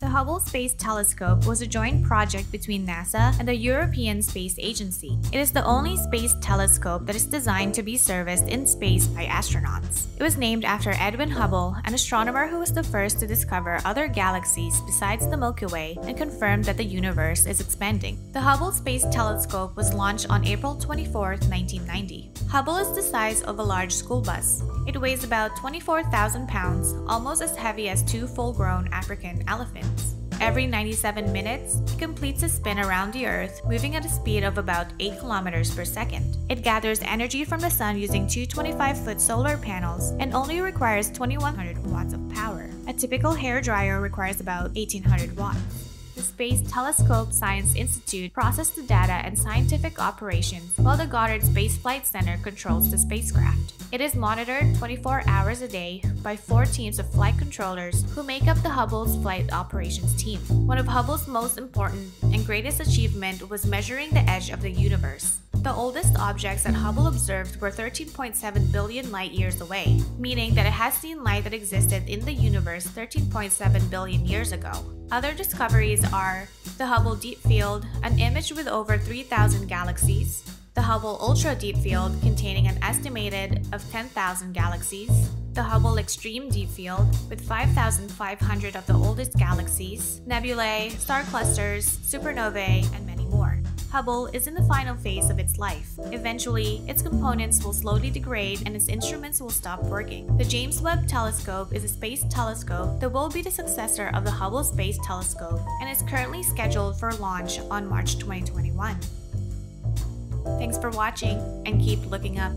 The Hubble Space Telescope was a joint project between NASA and the European Space Agency. It is the only space telescope that is designed to be serviced in space by astronauts. It was named after Edwin Hubble, an astronomer who was the first to discover other galaxies besides the Milky Way and confirmed that the universe is expanding. The Hubble Space Telescope was launched on April 24, 1990. Hubble is the size of a large school bus. It weighs about 24,000 pounds, almost as heavy as two full-grown African elephants. Every 97 minutes, it completes a spin around the Earth, moving at a speed of about 8 kilometers per second. It gathers energy from the sun using two 25-foot solar panels and only requires 2100 watts of power. A typical hair dryer requires about 1800 watts. The Space Telescope Science Institute processes the data and scientific operations, while the Goddard Space Flight Center controls the spacecraft. It is monitored 24 hours a day by four teams of flight controllers who make up the Hubble's flight operations team. One of Hubble's most important and greatest achievement was measuring the edge of the universe. The oldest objects that Hubble observed were 13.7 billion light years away, meaning that it has seen light that existed in the universe 13.7 billion years ago. Other discoveries are the Hubble Deep Field, an image with over 3,000 galaxies, the Hubble Ultra Deep Field containing an estimated of 10,000 galaxies, the Hubble Extreme Deep Field with 5,500 of the oldest galaxies, nebulae, star clusters, supernovae, and many. Hubble is in the final phase of its life. Eventually, its components will slowly degrade and its instruments will stop working. The James Webb Telescope is a space telescope that will be the successor of the Hubble Space Telescope and is currently scheduled for launch on March 2021. Thanks for watching and keep looking up.